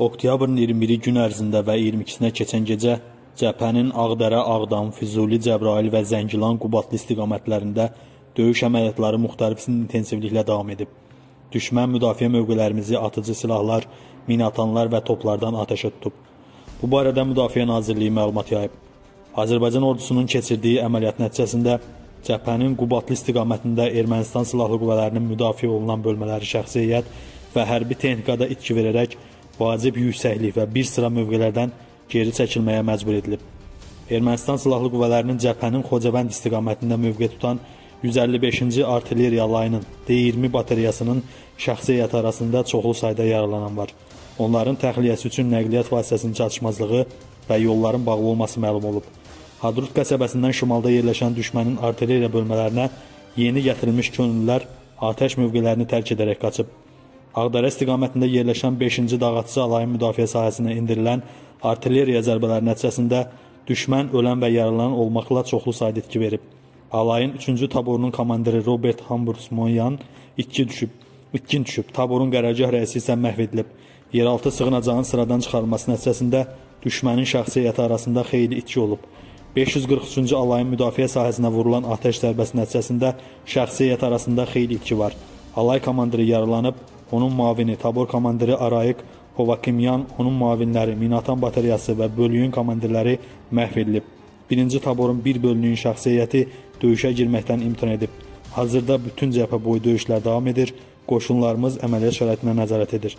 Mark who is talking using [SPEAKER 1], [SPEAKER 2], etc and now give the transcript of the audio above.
[SPEAKER 1] Oktyabrın 21-i gün ərzində və 22-sinə keçən gecə cəbhənin Ağdərə, Ağdam, Füzuli, Cəbrayıl və Zəngilan, Qubadlı istiqamətlərində döyüş əməliyyatları müxtəlif intensivliklə davam edib. Düşmən müdafiə mövqelərimizi atıcı silahlar, minatanlar və toplardan atəşə tutub. Bu barədə Müdafiə Nazirliyi məlumat yayıb. Azərbaycan ordusunun keçirdiyi əməliyyat nəticəsində cəbhənin Qubadlı istiqamətində Ermənistan silahlı qüvvələrinin müdafiə olunan bölmələri şəxsi heyət və hərbi texnikada itki verərək vacib yüksəklik və bir sıra mövqelərdən geri çəkilməyə məcbur edilib. Ermənistan silahlı qüvvələrinin cəbhənin Xocavənd istiqamətində mövqe tutan 155-ci artilleriya layının D20 bateriyasının şəxsi heyəti arasında çoxlu sayda yaralanan var. Onların təxliyəsi üçün nəqliyyat vasitəsinin çatışmazlığı və yolların bağlı olması məlum olub. Hadrut qəsəbəsindən şimalda yerləşən düşmənin artilleriya bölmələrinə yeni gətirilmiş könüllülər atəş mövqelərini tərk edərək qaçıb. Ağdərə istiqamətində yerləşən 5-ci dağatıcı alayın müdafiə sahəsinə endirilən artilleriya zərbələri nəticəsində düşmən ölən və yaralanan olmaqla çoxlu sayda itki verib. Alayın 3-cü taborunun komandiri Robert Hamburgsmonyan itki düşüb. İtkin düşüb. Taborun qərargah rəisi isə məhv edilib. Yeraltı sığınacağın sıradan çıxarılması nəticəsində düşmənin şəxsi heyəti arasında xeyli itki olub. 543-cü alayın müdafiə sahəsinə vurulan atəş zərbəsi nəticəsində şəxsi heyət arasında xeyli itki var. Alay komandiri yaralanıb, onun mavini, tabor komandiri Arayıq Hovakimyan, onun mavinləri, Minatan bateriyası və bölüyün komandirləri məhv edilib. Birinci taborun bir bölünün şəxsi heyəti döyüşə girməkdən imtina edib. Hazırda bütün cəbhə boyu döyüşlər davam edir, qoşunlarımız əməliyyat şəraitinə nəzarət edir.